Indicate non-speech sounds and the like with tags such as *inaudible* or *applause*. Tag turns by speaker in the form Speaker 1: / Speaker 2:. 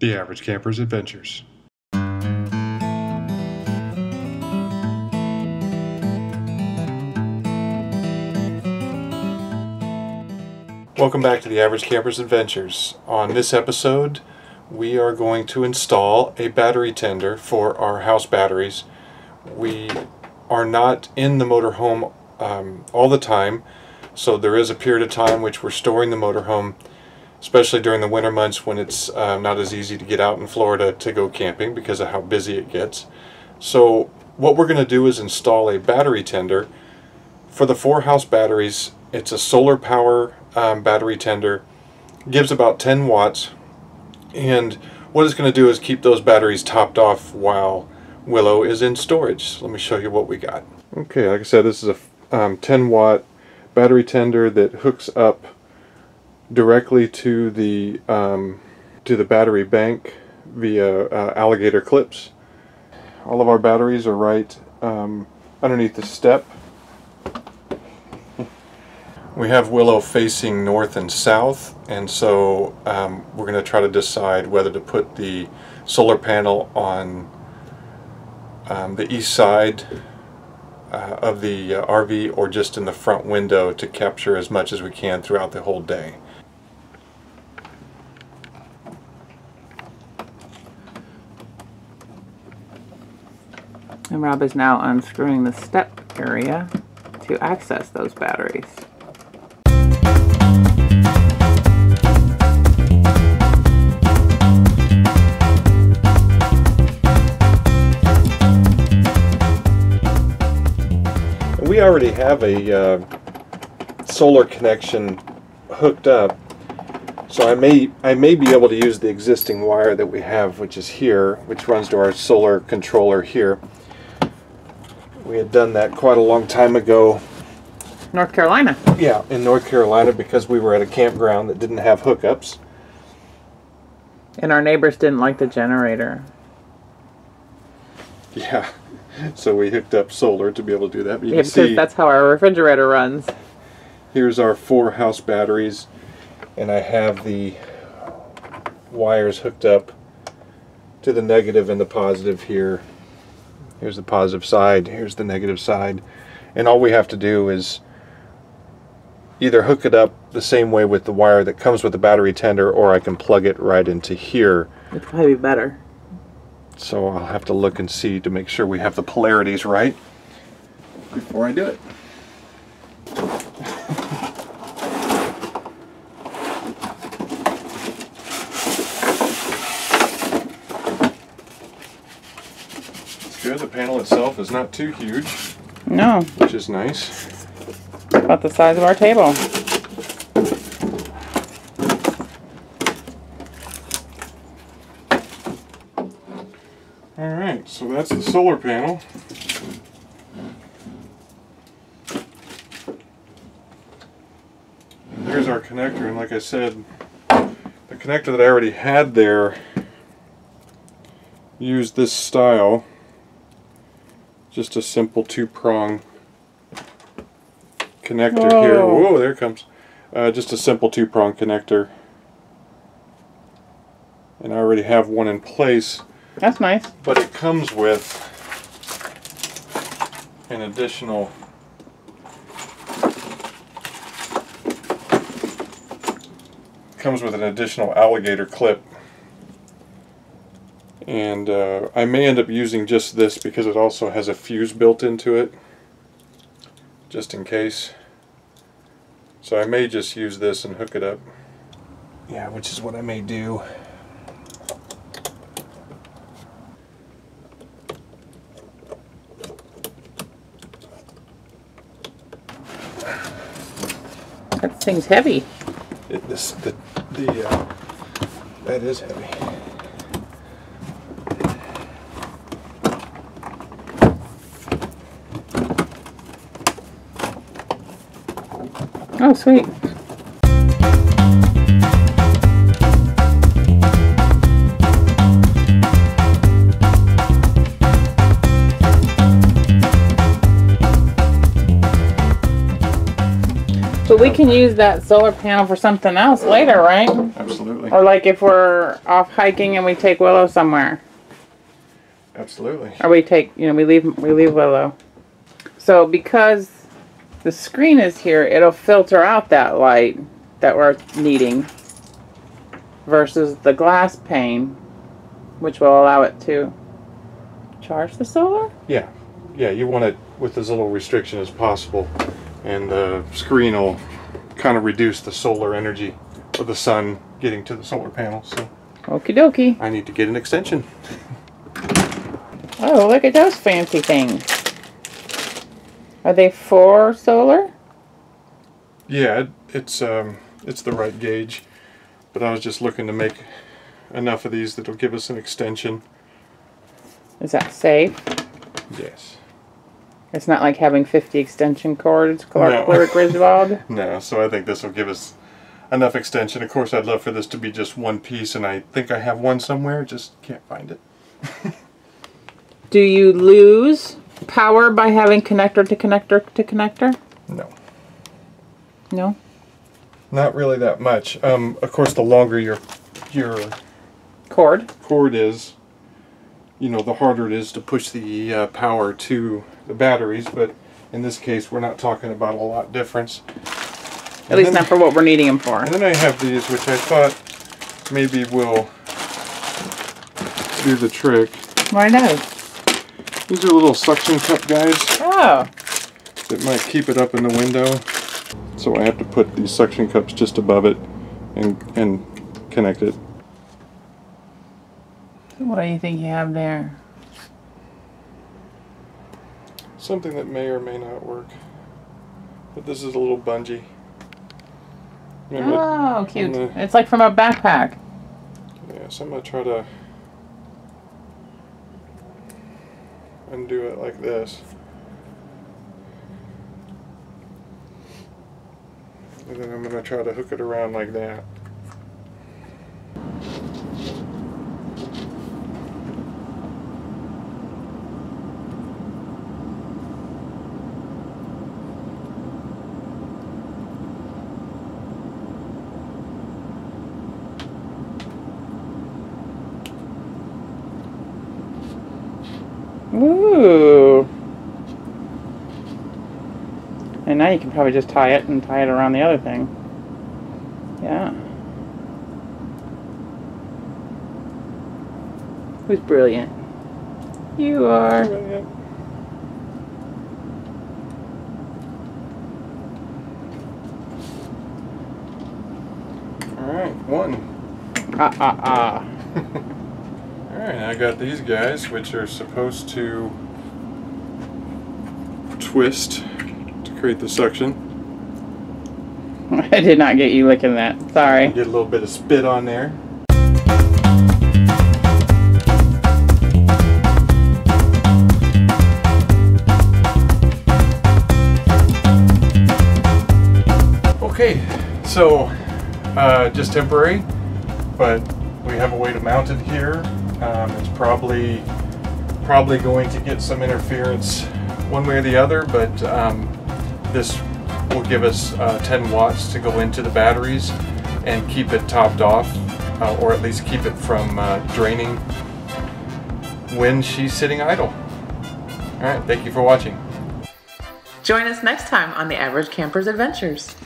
Speaker 1: The Average Camper's Adventures. Welcome back to the Average Camper's Adventures. On this episode, we are going to install a battery tender for our house batteries. We are not in the motorhome um, all the time, so there is a period of time which we're storing the motorhome, especially during the winter months when it's uh, not as easy to get out in Florida to go camping because of how busy it gets. So what we're going to do is install a battery tender for the four house batteries. It's a solar power um, battery tender, gives about 10 watts, and what it's going to do is keep those batteries topped off while Willow is in storage. Let me show you what we got. Okay, like I said, this is a um, 10 watt battery tender that hooks up directly to the um, to the battery bank via uh, alligator clips. All of our batteries are right um, underneath the step we have Willow facing north and south, and so um, we're going to try to decide whether to put the solar panel on um, the east side uh, of the uh, RV or just in the front window to capture as much as we can throughout the whole day.
Speaker 2: And Rob is now unscrewing the step area to access those batteries.
Speaker 1: we already have a uh, solar connection hooked up so I may I may be able to use the existing wire that we have which is here which runs to our solar controller here we had done that quite a long time ago
Speaker 2: North Carolina
Speaker 1: yeah in North Carolina because we were at a campground that didn't have hookups
Speaker 2: and our neighbors didn't like the generator
Speaker 1: yeah *laughs* so we hooked up solar to be able to do that.
Speaker 2: But you yeah, because see, that's how our refrigerator runs.
Speaker 1: Here's our four house batteries, and I have the wires hooked up to the negative and the positive here. Here's the positive side, here's the negative side. And all we have to do is either hook it up the same way with the wire that comes with the battery tender, or I can plug it right into here.
Speaker 2: It'd probably be better.
Speaker 1: So I'll have to look and see to make sure we have the polarities right before I do it. Panel itself is not too huge.
Speaker 2: No.
Speaker 1: Which is nice.
Speaker 2: About the size of our table.
Speaker 1: Alright, so that's the solar panel. There's our connector, and like I said, the connector that I already had there used this style, just a simple two-prong connector Whoa. here. Whoa, there comes. Uh, just a simple two-prong connector. And I already have one in place
Speaker 2: that's nice.
Speaker 1: But it comes with an additional comes with an additional alligator clip and uh, I may end up using just this because it also has a fuse built into it just in case so I may just use this and hook it up yeah which is what I may do
Speaker 2: That thing's heavy.
Speaker 1: It, this, the, the, uh, that is heavy.
Speaker 2: Oh, sweet. But we can use that solar panel for something else later, right?
Speaker 1: Absolutely.
Speaker 2: Or like if we're off hiking and we take Willow somewhere.
Speaker 1: Absolutely.
Speaker 2: Or we take, you know, we leave we leave Willow. So because the screen is here, it'll filter out that light that we're needing versus the glass pane, which will allow it to charge the solar.
Speaker 1: Yeah. Yeah, you want it with as little restriction as possible. And the screen will kind of reduce the solar energy of the sun getting to the solar panel. So
Speaker 2: Okie dokie.
Speaker 1: I need to get an extension.
Speaker 2: Oh, look at those fancy things. Are they for solar?
Speaker 1: Yeah, it, it's um, it's the right gauge, but I was just looking to make enough of these that'll give us an extension.
Speaker 2: Is that safe?
Speaker 1: Yes.
Speaker 2: It's not like having 50 extension cords, Clark
Speaker 1: No.
Speaker 2: Clark *laughs* Griswold.
Speaker 1: No, so I think this will give us enough extension. Of course, I'd love for this to be just one piece, and I think I have one somewhere, just can't find it. *laughs*
Speaker 2: Do you lose power by having connector to connector to connector?
Speaker 1: No.
Speaker 2: No.
Speaker 1: Not really that much. Um, of course, the longer your your
Speaker 2: Cord.
Speaker 1: cord is, you know, the harder it is to push the uh, power to the batteries. But in this case, we're not talking about a lot difference.
Speaker 2: At least not for what we're needing them for.
Speaker 1: And then I have these, which I thought maybe will do the trick.
Speaker 2: Why no?
Speaker 1: These are little suction cup guys
Speaker 2: Oh.
Speaker 1: that might keep it up in the window. So I have to put these suction cups just above it and and connect it.
Speaker 2: What do you think you have there?
Speaker 1: Something that may or may not work. But this is a little bungee. Remember,
Speaker 2: Oh, cute.
Speaker 1: the-
Speaker 2: It's like from a backpack.
Speaker 1: yeah, so I'm gonna try to undo it like this. And then I'm gonna try to hook it around like that.
Speaker 2: Ooh. And now you can probably just tie it and tie it around the other thing. Yeah. Who's brilliant? You are.
Speaker 1: Brilliant. Alright, one.
Speaker 2: Ah ah ah. *laughs*
Speaker 1: Alright, I got these guys, which are supposed to twist to create the suction. *laughs*
Speaker 2: I did not get you licking that. Sorry.
Speaker 1: Get a little bit of spit on there. Okay, so uh, just temporary, but we have a way to mount it here. Um, it's probably probably going to get some interference one way or the other, but um, this will give us uh, 10 watts to go into the batteries and keep it topped off, uh, or at least keep it from uh, draining when she's sitting idle. All right, thank you for watching.
Speaker 3: Join us next time on the Average Camper's Adventures.